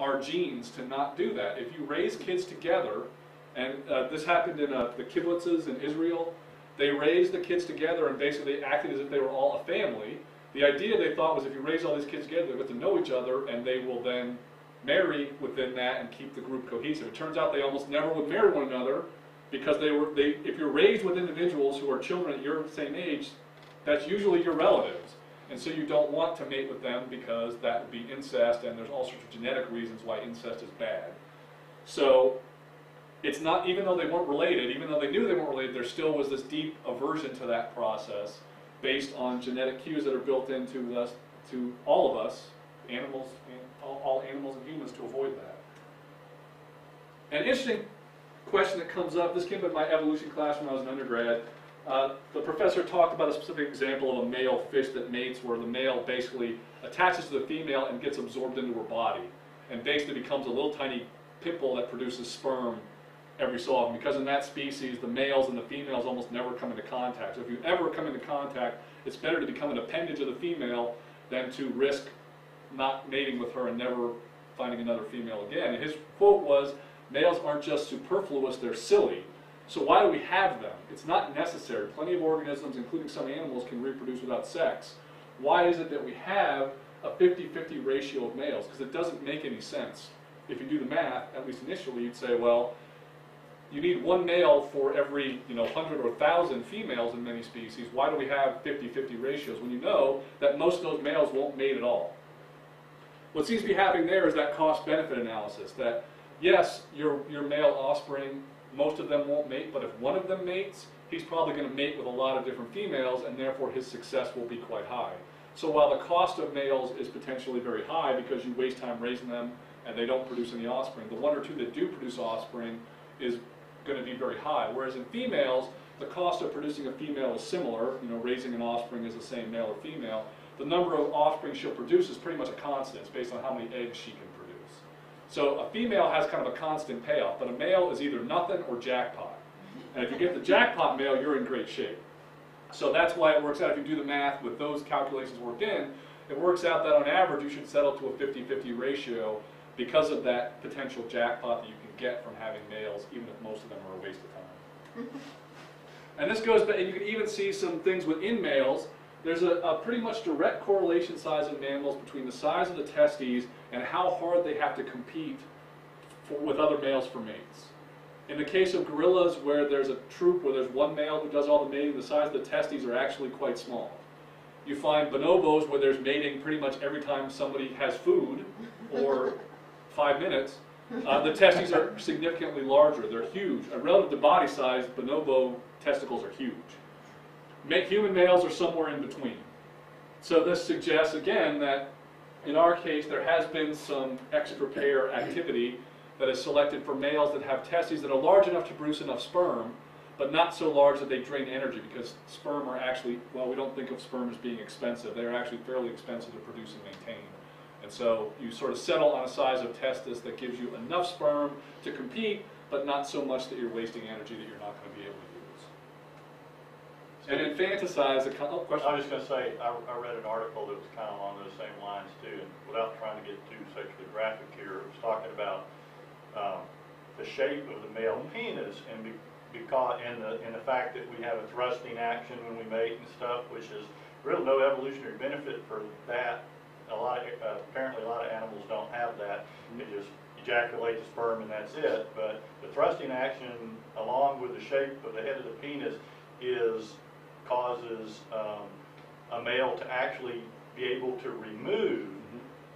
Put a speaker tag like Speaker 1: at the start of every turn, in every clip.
Speaker 1: our genes to not do that. If you raise kids together, and uh, this happened in uh, the kibbutzes in Israel, they raised the kids together and basically acted as if they were all a family. The idea they thought was if you raise all these kids together, they get to know each other, and they will then marry within that and keep the group cohesive. It turns out they almost never would marry one another because they were they if you're raised with individuals who are children at your same age, that's usually your relatives. And so you don't want to mate with them because that would be incest and there's all sorts of genetic reasons why incest is bad. So it's not even though they weren't related, even though they knew they weren't related, there still was this deep aversion to that process based on genetic cues that are built into us to all of us, animals all animals and humans to avoid that. An interesting question that comes up, this came up in my evolution class when I was an undergrad. Uh, the professor talked about a specific example of a male fish that mates where the male basically attaches to the female and gets absorbed into her body and basically becomes a little tiny pimple that produces sperm every so often. Because in that species, the males and the females almost never come into contact. So if you ever come into contact, it's better to become an appendage of the female than to risk not mating with her and never finding another female again. And his quote was, males aren't just superfluous, they're silly. So why do we have them? It's not necessary. Plenty of organisms, including some animals, can reproduce without sex. Why is it that we have a 50-50 ratio of males? Because it doesn't make any sense. If you do the math, at least initially, you'd say, well, you need one male for every you know 100 or 1,000 females in many species. Why do we have 50-50 ratios when you know that most of those males won't mate at all? What seems to be happening there is that cost-benefit analysis, that yes, your, your male offspring, most of them won't mate, but if one of them mates, he's probably going to mate with a lot of different females, and therefore his success will be quite high. So while the cost of males is potentially very high because you waste time raising them and they don't produce any offspring, the one or two that do produce offspring is going to be very high. Whereas in females, the cost of producing a female is similar, you know, raising an offspring is the same male or female. The number of offspring she'll produce is pretty much a constant. It's based on how many eggs she can produce. So a female has kind of a constant payoff, but a male is either nothing or jackpot. And if you get the jackpot male, you're in great shape. So that's why it works out, if you do the math with those calculations worked in, it works out that on average you should settle to a 50-50 ratio because of that potential jackpot that you can get from having males, even if most of them are a waste of time. Mm-hmm. and this goes back, and you can even see some things within males. There's a, a pretty much direct correlation size in mammals between the size of the testes and how hard they have to compete for, with other males for mates. In the case of gorillas, where there's a troop where there's one male who does all the mating, the size of the testes are actually quite small. You find bonobos where there's mating pretty much every time somebody has food or five minutes. Uh, the testes are significantly larger. They're huge. Uh, relative to body size, bonobo testicles are huge. Ma human males are somewhere in between. So this suggests, again, that in our case, there has been some extra pair activity that is selected for males that have testes that are large enough to produce enough sperm, but not so large that they drain energy because sperm are actually, well, we don't think of sperm as being expensive. They're actually fairly expensive to produce and maintain. And so you sort of settle on a size of testis that gives you enough sperm to compete, but not so much that you're wasting energy that you're not going to be able to use. And infanticide, a?
Speaker 2: I was just gonna say, I, I read an article that was kind of along those same lines too, and without trying to get too sexually graphic here, it was talking about, um, the shape of the male penis and be, because, and the, and the fact that we have a thrusting action when we mate and stuff, which is really no evolutionary benefit for that. A lot, of- uh, apparently a lot of animals don't have that, they just ejaculate the sperm and that's it. But the thrusting action, along with the shape of the head of the penis, is, causes, um, a male to actually be able to remove,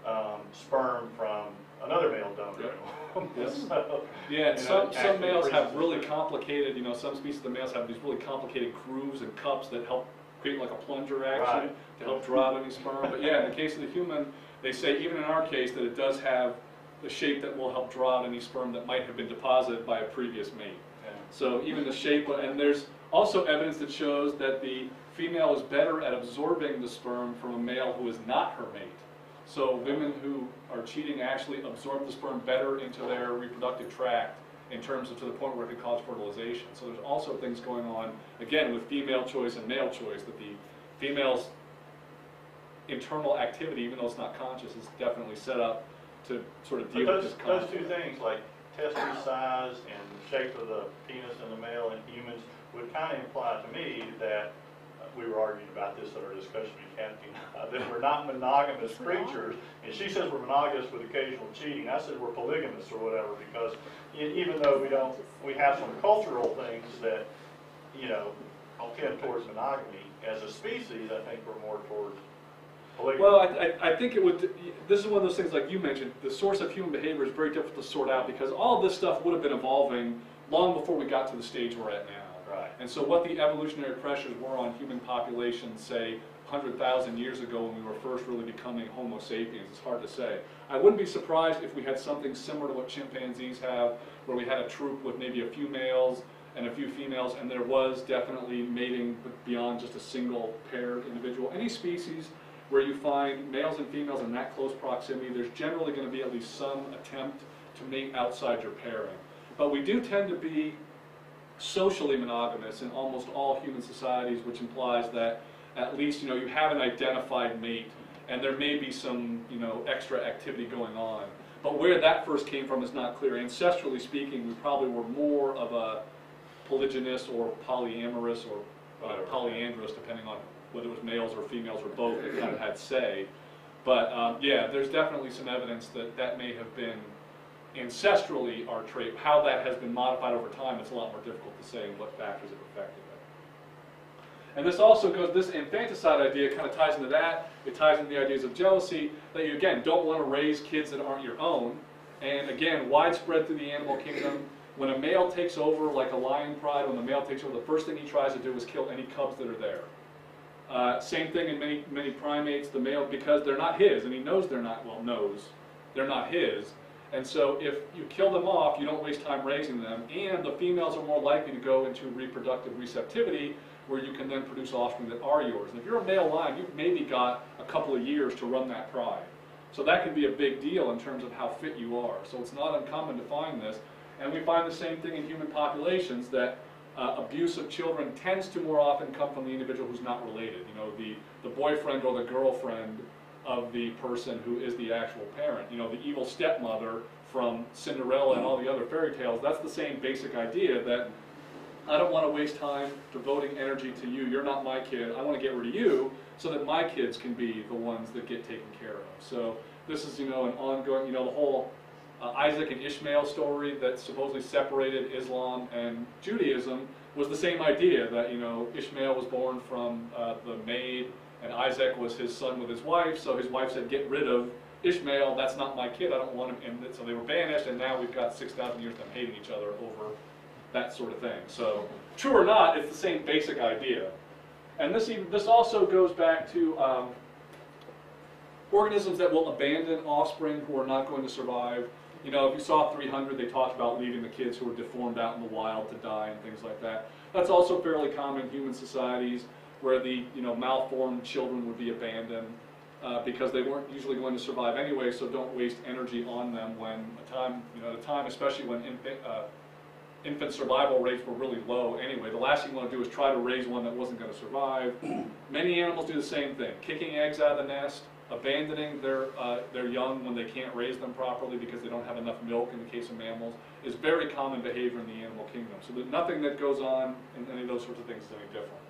Speaker 2: um, sperm from another male donor.
Speaker 1: Yes.
Speaker 2: So,
Speaker 1: Yeah, and
Speaker 2: you know,
Speaker 1: some, some males have really complicated, you know, some species of the males have these really complicated grooves and cups that help create like a plunger action
Speaker 2: Right.
Speaker 1: to help draw out any sperm. But yeah, in the case of the human, they say even in our case that it does have the shape that will help draw out any sperm that might have been deposited by a previous mate.
Speaker 2: Yeah.
Speaker 1: So even the shape, and there's also evidence that shows that the female is better at absorbing the sperm from a male who is not her mate. So women who are cheating actually absorb the sperm better into their reproductive tract in terms of to the point where it could cause fertilization. So there's also things going on, again, with female choice and male choice, that the female's internal activity, even though it's not conscious, is definitely set up to sort of deal with
Speaker 2: those,
Speaker 1: this
Speaker 2: those
Speaker 1: conflict.
Speaker 2: two things, like testis size and the shape of the penis in the male in humans, would kind of imply to me that, uh, we were arguing about this at our discussion in Kathy, and I, that we're not monogamous creatures. And she says we're monogamous with occasional cheating. I said we're polygamous or whatever, because even though we don't, we have some cultural things that, you know, tend towards monogamy, as a species, I think we're more towards polygamy.
Speaker 1: Well, I, I, I think it would, this is one of those things like you mentioned, the source of human behavior is very difficult to sort out because all this stuff would have been evolving long before we got to the stage we're at now. And so what the evolutionary pressures were on human populations, say, 100,000 years ago when we were first really becoming Homo sapiens, it's hard to say. I wouldn't be surprised if we had something similar to what chimpanzees have, where we had a troop with maybe a few males and a few females, and there was definitely mating beyond just a single paired individual. Any species where you find males and females in that close proximity, there's generally going to be at least some attempt to mate outside your pairing. But we do tend to be socially monogamous in almost all human societies, which implies that at least, you know, you have an identified mate, and there may be some, you know, extra activity going on. But where that first came from is not clear. Ancestrally speaking, we probably were more of a polygynous or polyamorous or uh, polyandrous, depending on whether it was males or females or both, that kind of had say. But um, yeah, there's definitely some evidence that that may have been ancestrally our trait. How that has been modified over time, it's a lot more difficult to say what factors have affected it. And this also goes, this infanticide idea kind of ties into that. It ties into the ideas of jealousy, that you again don't want to raise kids that aren't your own. And again, widespread through the animal kingdom. When a male takes over, like a lion pride, when the male takes over, the first thing he tries to do is kill any cubs that are there. Uh, same thing in many many primates. The male, because they're not his, and he knows they're not. Well, knows they're not his. And so, if you kill them off, you don't waste time raising them. And the females are more likely to go into reproductive receptivity, where you can then produce offspring that are yours. And if you're a male lion, you've maybe got a couple of years to run that pride. So that can be a big deal in terms of how fit you are. So it's not uncommon to find this. And we find the same thing in human populations that uh, abuse of children tends to more often come from the individual who's not related. You know, the, the boyfriend or the girlfriend of the person who is the actual parent. You know, the evil stepmother from Cinderella and all the other fairy tales, that's the same basic idea that I don't want to waste time devoting energy to you. You're not my kid. I want to get rid of you so that my kids can be the ones that get taken care of. So this is, you know, an ongoing, you know, the whole uh, Isaac and Ishmael story that supposedly separated Islam and Judaism was the same idea that, you know, Ishmael was born from uh, the maid and Isaac was his son with his wife. So his wife said, get rid of Ishmael. That's not my kid. I don't want him. And so they were banished and now we've got 6,000 years of them hating each other over that sort of thing. So, true or not, it's the same basic idea. And this even, this also goes back to um, organisms that will abandon offspring who are not going to survive. You know, if you saw 300, they talked about leaving the kids who were deformed out in the wild to die and things like that. That's also fairly common in human societies where the you know malformed children would be abandoned uh, because they weren't usually going to survive anyway. So don't waste energy on them when a time you know at a time especially when infant, uh, infant survival rates were really low anyway. The last thing you want to do is try to raise one that wasn't going to survive. Many animals do the same thing, kicking eggs out of the nest, abandoning their, uh, their young when they can't raise them properly because they don't have enough milk in the case of mammals, is very common behavior in the animal kingdom. So that nothing that goes on in any of those sorts of things is any different.